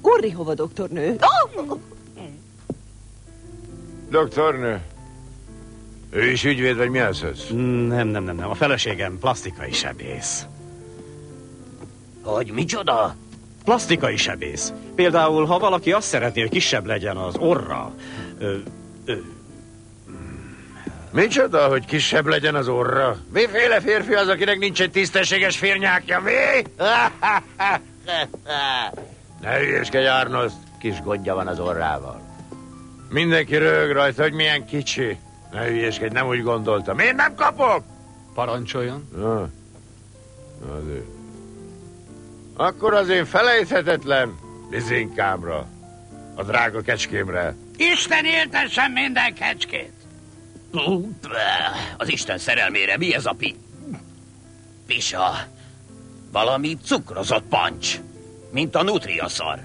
Orri hova, doktornő? Oh! Doktornő, ő is ügyvéd, vagy mi az ez? Nem, nem, nem, nem. A feleségem plastikai sebész. Hogy micsoda? Plastikai sebész. Például, ha valaki azt szeretné, hogy kisebb legyen az orra, ö, ö, Micsoda, hogy kisebb legyen az orra? Miféle férfi az, akinek nincs egy tisztességes férnyákja, mi? ne hülyeskedj, Arnold, kis gondja van az orrával. Mindenki rög rajta, hogy milyen kicsi. Ne hülyeskedj, nem úgy gondoltam. Én nem kapok? Parancsoljon. Na, azért. Akkor az én felejthetetlen bizinkámra, a drága kecskémre. Isten éltessen minden kecskét! Az Isten szerelmére mi ez a pi... Pisa? Valami cukrozott pancs, mint a nutriaszar.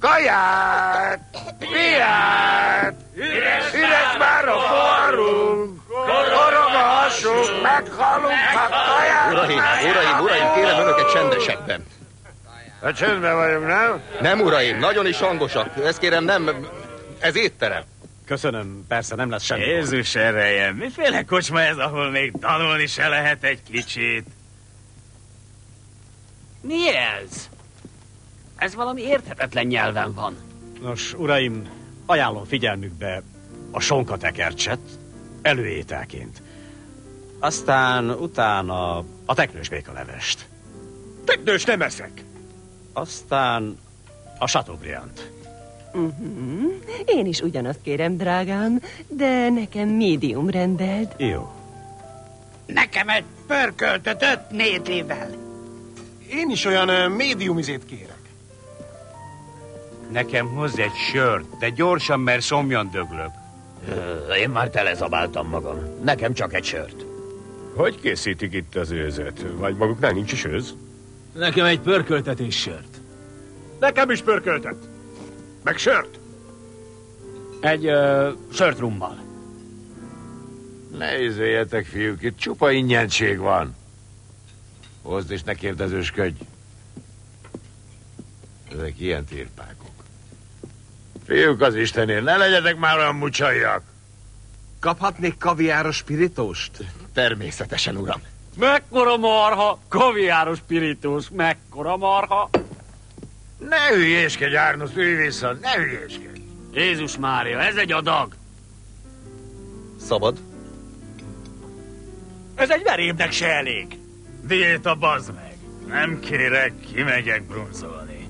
Kaját! Piát! Üres, üres már a forrunk! Forog a hasunk, meghalunk, ha kaját! Uraim, uraim, uraim, kérem önöket csendesebben. Hát csendben vagyunk, nem? Nem, uraim, nagyon is hangosak. Ezt kérem, nem... Ez étterem. köszönöm, persze nem lesz semmi. Jézus ereje, miféle kocsma ez, ahol még tanulni se lehet egy kicsit? Mi ez? Ez valami érthetetlen nyelven van. Nos, uraim, ajánlom figyelmükbe a sonkatekercset előételként. Aztán utána a teknős békalevest. Teknős nem eszek. Aztán a Chateaubriand. Mhm. Én is ugyanazt kérem, drágám, de nekem médium rendelt. Jó. Nekem egy pörköltött öt nédlivel. Én is olyan médiumizét kérek. Nekem hoz egy sört, de gyorsan, mert szomjan döglök. Ö, Én már telezabáltam magam. Nekem csak egy sört. Hogy készítik itt az őzet? Vagy maguknál nincs is őz? Nekem egy pörköltetés sört. Nekem is pörköltet. Meg sört. Egy uh, sörtrummal. Ne izéljetek, fiúk, itt csupa ingyentség van. Hozd és ne kérdezősködj. Ezek ilyen tírpákok. Fiúk az Istenért, ne legyetek már olyan mucsajak. Kaphatnék kaviáros spiritóst? Természetesen, uram. Mekkora marha, kaviáros spiritus, mekkora marha. Ne hülyéskedj, Árnusz, ülj vissza, ne hülyéskedj. Jézus Mária, ez egy adag. Szabad? Ez egy verébnek se elég. Diéta, bazd meg. Nem kérek, kimegyek brunzolni.